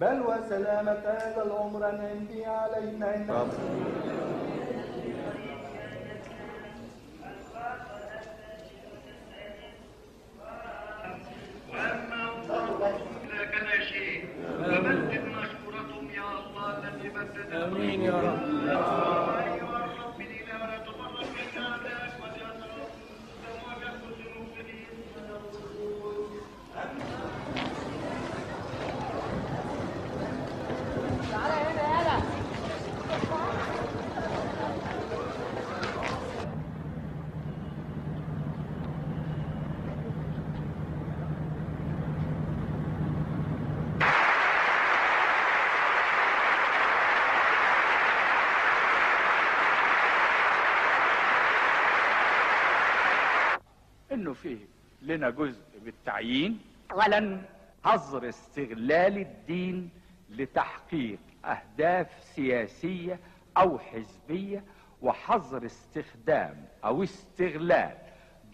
بل وسلامة هذا العمر أن عندي علينا إنك وأما لا كان شيء فبدد مشكورتهم يا الله الذي بدد آمين يا رب. انه فيه لنا جزء بالتعيين اولا. حظر استغلال الدين لتحقيق أهداف سياسية أو حزبية وحظر استخدام أو استغلال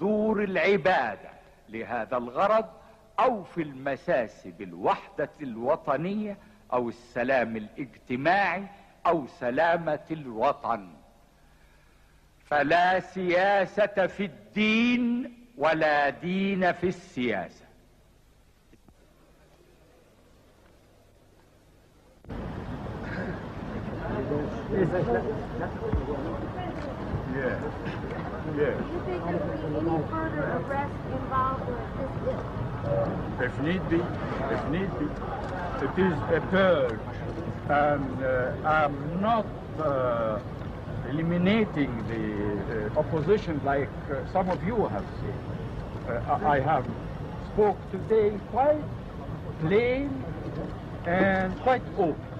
دور العبادة لهذا الغرض أو في المساس بالوحدة الوطنية أو السلام الاجتماعي أو سلامة الوطن. فلا سياسة في الدين ولا دين في السياسة Yeah. Yeah. If need be, if need be. It is a purge, and uh, I'm not uh, eliminating the uh, opposition like uh, some of you have said. Uh, I I have spoke today quite plain and quite open.